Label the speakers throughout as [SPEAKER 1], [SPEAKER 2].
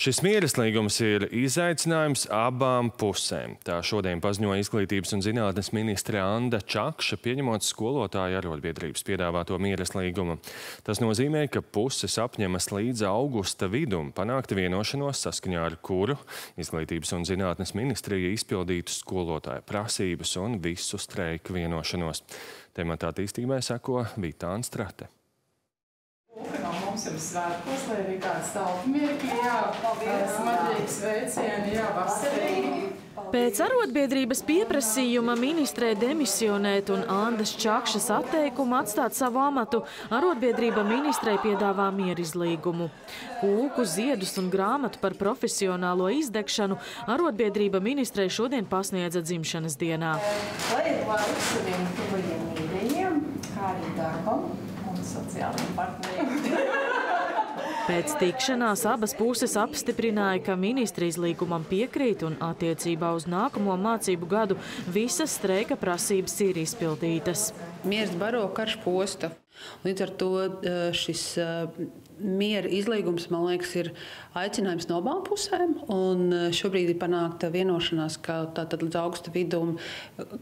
[SPEAKER 1] Šis mieraslīgums ir izaicinājums abām pusēm. Tā šodien paziņoja Izglītības un zinātnes ministre Anda Čakša, pieņemot skolotāju arotbiedrības piedāvāto mieraslīgumu. Tas nozīmē, ka puses apņemas līdz augusta vidum panākt vienošanos, saskaņā ar kuru Izglītības un zinātnes ministrija izpildītu skolotāju prasības un visu streiku vienošanos. Temata attīstībai seko Vitāna Strate
[SPEAKER 2] mums ir svētkos, lai arī kāds taupmiekļi, jā, smadrīgs veicieni, jā, vasarīgi.
[SPEAKER 3] Pēc arotbiedrības pieprasījuma ministrē demisionēt un Andas Čakšas atteikuma atstāt savu amatu, arotbiedrība ministrei piedāvā mierizlīgumu. Kūku, ziedus un grāmatu par profesionālo izdegšanu arotbiedrība ministrei šodien pasniedza dzimšanas dienā.
[SPEAKER 2] Lai ir laiks saviem tuvajiem mīļajiem, kā arī darbam un sociālajiem partneriem.
[SPEAKER 3] Pēc tikšanās abas puses apstiprināja, ka ministrijas līgumam piekrīt un attiecībā uz nākamo mācību gadu visas streika prasības ir izpildītas.
[SPEAKER 4] Miers baro karš posta. Līdz ar to eh, šis eh, miera izlīgums, man liekas, ir aicinājums no abām pusēm. Eh, šobrīd ir panākta vienošanās, ka tātad līdz augusta vidum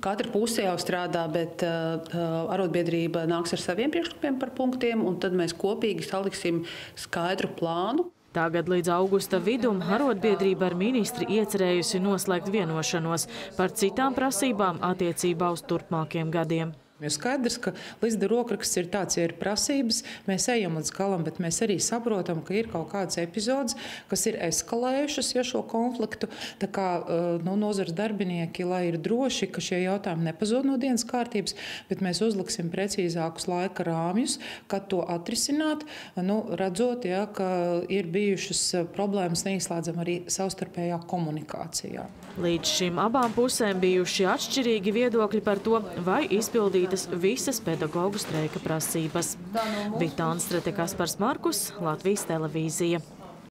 [SPEAKER 4] katra puse jau strādā, bet arotbiedrība nāks ar saviem priekšlikumiem par punktiem, un tad mēs kopīgi saliksim skaidru plānu.
[SPEAKER 3] Tagad līdz augusta vidum arotbiedrība ar ministri iecerējusi noslēgt vienošanos par citām prasībām attiecībā uz turpmākiem gadiem.
[SPEAKER 5] Ir skaidrs, ka līdz rokraksts ir tāds, ja ir prasības, mēs ejam līdz galam, bet mēs arī saprotam, ka ir kaut kādas epizodes, kas ir eskalējušas ja, šo konfliktu. Tā kā nu, nozares darbinieki, lai ir droši, ka šie jautājumi nepazūd no dienas kārtības, bet mēs uzliksim precīzākus laika rāmjus, kad to atrisināt, nu, redzot, ja, ka ir bijušas problēmas neizslēdzam arī savstarpējā komunikācijā.
[SPEAKER 3] Līdz šim abām pusēm bijuši atšķirīgi viedokļi par to, vai izpildīt izpildītas visas pedagoģu streika prasības. Vitāns Strete Kaspars Markus, Latvijas televīzija.